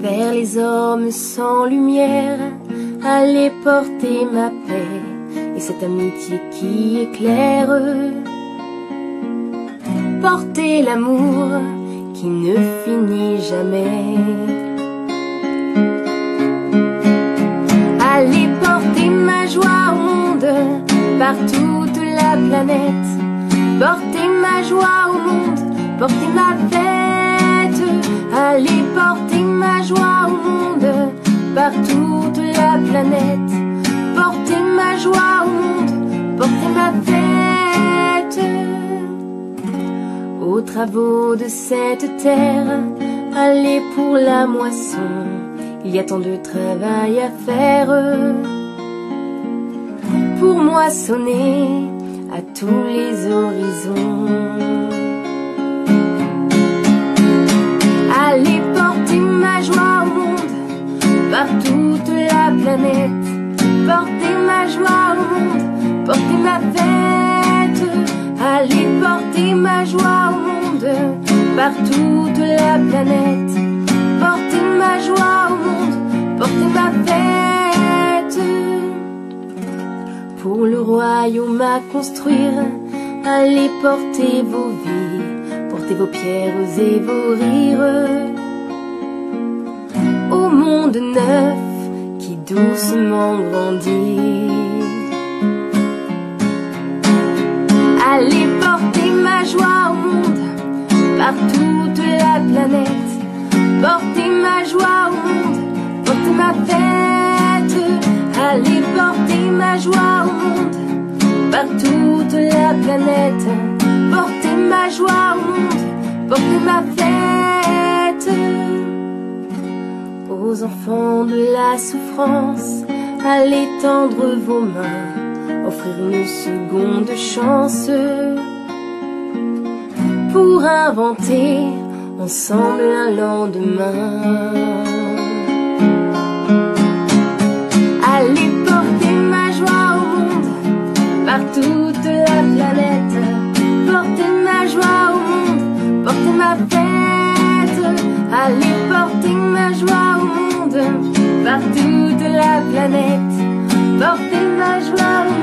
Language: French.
Vers les hommes sans lumière, allez porter ma paix et cette amitié qui éclaire. Portez l'amour qui ne finit jamais. Allez porter ma joie au monde, par toute la planète. Porter ma joie au monde, porter ma toute la planète. Porter ma joie au monde, porter ma fête. Aux travaux de cette terre, allez pour la moisson. Il y a tant de travail à faire pour moissonner à tous les horizons. Porter ma fête. Allez porter ma joie au monde par toute la planète. Porter ma joie au monde, porter ma fête. Pour le royaume à construire, allez porter vos vies, porter vos pierres et vos rires. Au monde neuf qui doucement grandit. Par toute la planète. Porter ma joie au monde, ma fête. Allez porter ma joie au monde par toute la planète. Porter ma joie au monde, ma fête. Aux enfants de la souffrance, allez tendre vos mains, offrir une seconde chance pour inventer ensemble un lendemain. Allez porter ma joie au monde par toute la planète. Porter ma joie au monde, porter ma fête. Allez porter ma joie au monde par toute la planète. Porter ma joie au monde,